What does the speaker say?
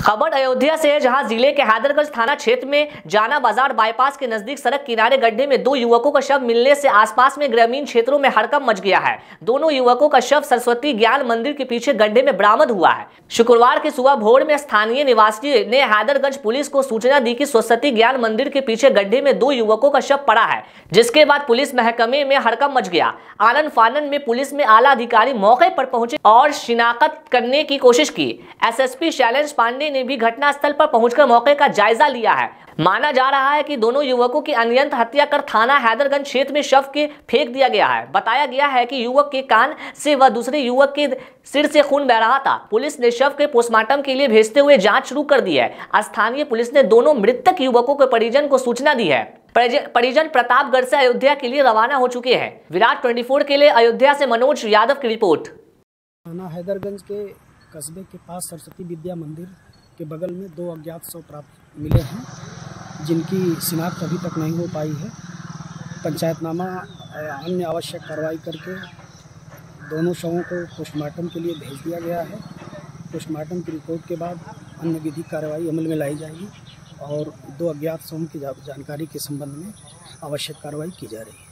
खबर अयोध्या से है, जहाँ ज़िले के हैदरगंज थाना क्षेत्र में जाना बाज़ार बाईपास के नज़दीक सड़क किनारे गड्ढे में दो युवकों का शव मिलने से आसपास में ग्रामीण क्षेत्रों में हड़कंप मच गया है। दोनों युवकों का शव सरस्वती ज्ञान मंदिर के पीछे गड्ढे में बरामद हुआ है। शुक्रवार की सुबह भोर में स्थानीय निवासी ने हैदरगंज पुलिस को सूचना दी की सरस्वती ज्ञान मंदिर के पीछे गड्ढे में दो युवकों का शव पड़ा है, जिसके बाद पुलिस महकमे में हड़कम मच गया। आनंद फानन में पुलिस में आला अधिकारी मौके पर पहुँचे और शिनाख्त करने की कोशिश की। एसएसपी शैलेंद्र पांडे ने भी घटनास्थल पर पहुंचकर मौके का जायजा लिया है। माना जा रहा है कि दोनों युवकों की अनियंत हत्या कर थाना हैदरगंज क्षेत्र में शव के फेंक दिया गया है। बताया गया है कि युवक के कान से व दूसरे युवक के सिर से खून बह रहा था। पुलिस ने शव के पोस्टमार्टम के लिए भेजते हुए जाँच शुरू कर दी है। स्थानीय पुलिस ने दोनों मृतक युवकों के परिजन को सूचना दी है। परिजन प्रतापगढ़ से अयोध्या के लिए रवाना हो चुके हैं। विराट 24 के लिए अयोध्या से मनोज यादव की रिपोर्ट। थाना हैदरगंज के कस्बे के पास सरस्वती विद्या मंदिर के बगल में दो अज्ञात शव प्राप्त मिले हैं, जिनकी शिनाख्त अभी तक नहीं हो पाई है। पंचायतनामा अन्य आवश्यक कार्रवाई करके दोनों शवों को पोस्टमार्टम के लिए भेज दिया गया है। पोस्टमार्टम की रिपोर्ट के बाद अन्य विधिक कार्रवाई अमल में लाई जाएगी और दो अज्ञात शवों की जानकारी के संबंध में आवश्यक कार्रवाई की जा रही है।